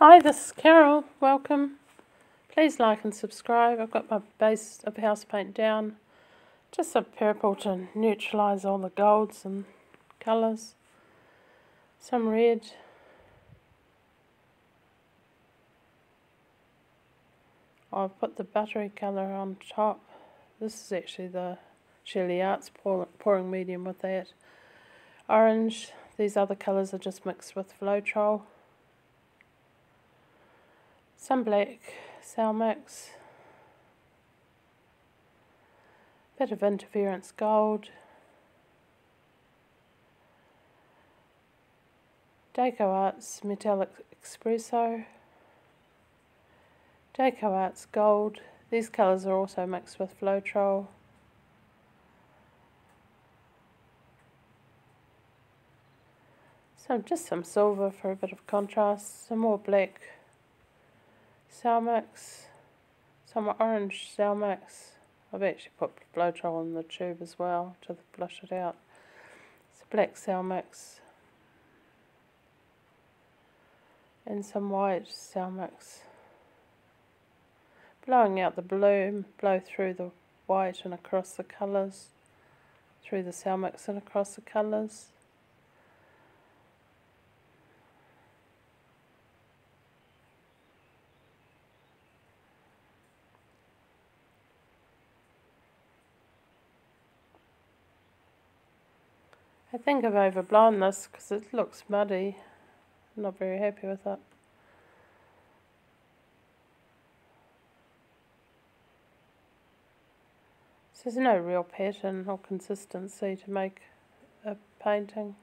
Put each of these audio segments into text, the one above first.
Hi, this is Carryl. Welcome. Please like and subscribe. I've got my base of house paint down. Just a purple to neutralise all the golds and colours. Some red. I've put the buttery colour on top. This is actually the Sheleeart's pouring medium with that. Orange. These other colours are just mixed with Floetrol. Some black Salmax. Bit of interference gold. Deco Arts Metallic Espresso. Deco Arts Gold. These colours are also mixed with Floetrol. So just some silver for a bit of contrast, some more black Salmax, some orange Salmax. I've actually put Floetrol in the tube as well to flush it out. It's black Salmax and some white Salmax blowing out the bloom, blow through the white and across the colours, through the Salmax and across the colours. I think I've overblown this because it looks muddy. I'm not very happy with it. So there's no real pattern or consistency to make a painting.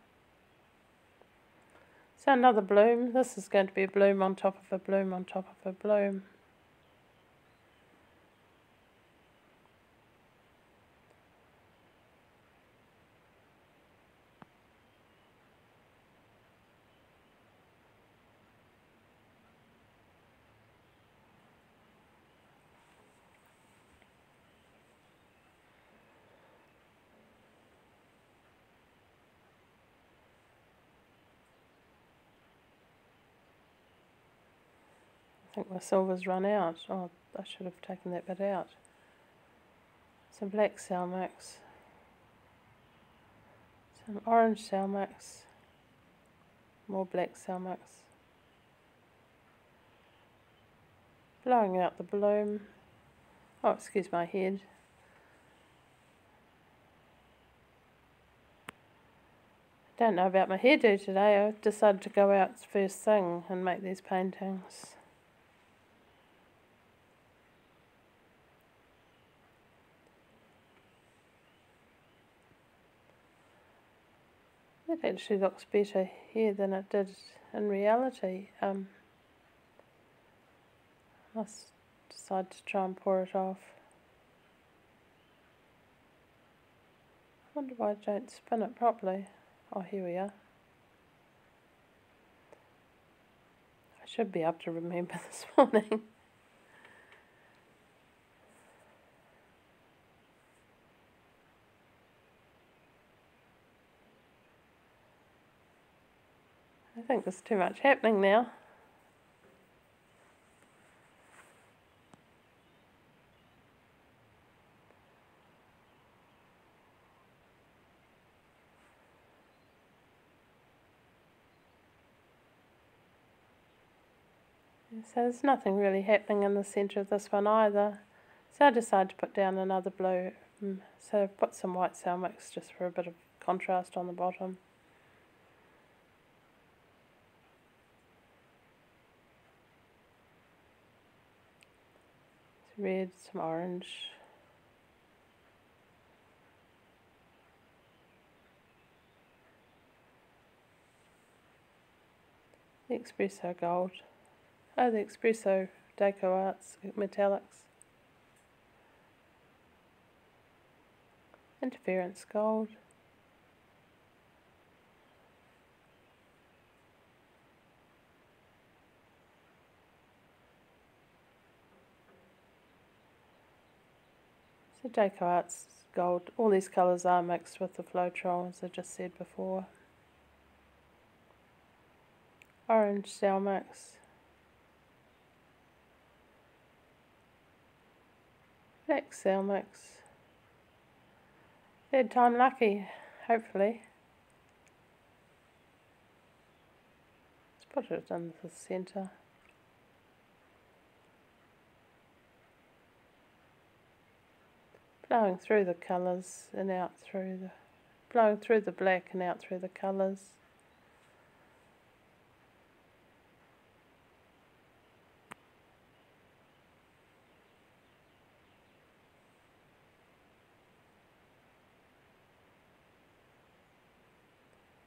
So another bloom. This is going to be a bloom on top of a bloom on top of a bloom. I think my silver's run out. Oh, I should have taken that bit out. Some black Salmax. Some orange Salmax. More black Salmax. Blowing out the bloom. Oh, excuse my head. Don't know about my hairdo today. I decided to go out first thing and make these paintings. It actually looks better here than it did in reality. Um, I must decide to try and pour it off. I wonder why I don't spin it properly. Oh, here we are. I should be able to remember this morning. Think there's too much happening now. So there's nothing really happening in the centre of this one either. So I decided to put down another blue. Mm, so I've put some white Salmax just for a bit of contrast on the bottom. Red, some orange. The Espresso Gold. Oh, the Espresso Deco Arts Metallics. Interference Gold. So Deco Arts Gold, all these colours are mixed with the Floetrol as I just said before. Orange cell mix. Black cell mix. Third time lucky, hopefully. Let's put it in the centre. Blowing through the colours and out through the blowing through the black and out through the colours.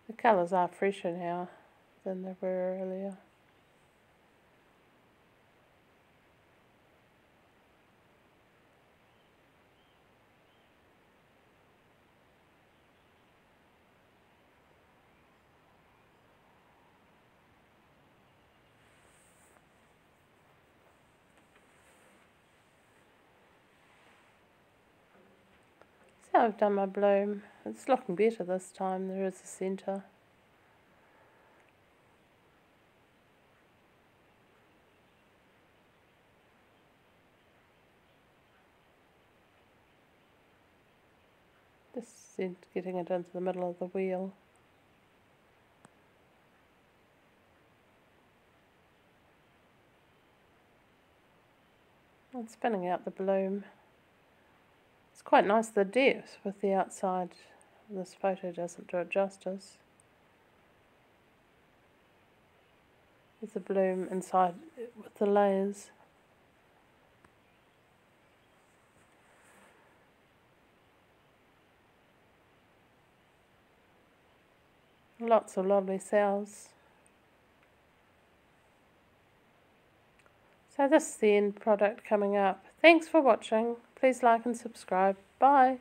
The colours are fresher now than they were earlier. So I've done my bloom. It's looking better this time. There is a centre. Just getting it into the middle of the wheel. And spinning out the bloom. Quite nice the depth with the outside. This photo doesn't do it justice. With the bloom inside with the layers. Lots of lovely cells. So this is the end product coming up. Thanks for watching. Please like and subscribe. Bye.